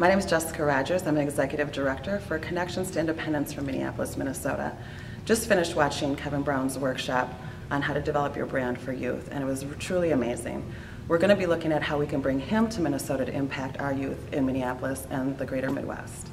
My name is Jessica Rogers. I'm an executive director for Connections to Independence from Minneapolis, Minnesota. Just finished watching Kevin Brown's workshop on how to develop your brand for youth, and it was truly amazing. We're going to be looking at how we can bring him to Minnesota to impact our youth in Minneapolis and the greater Midwest.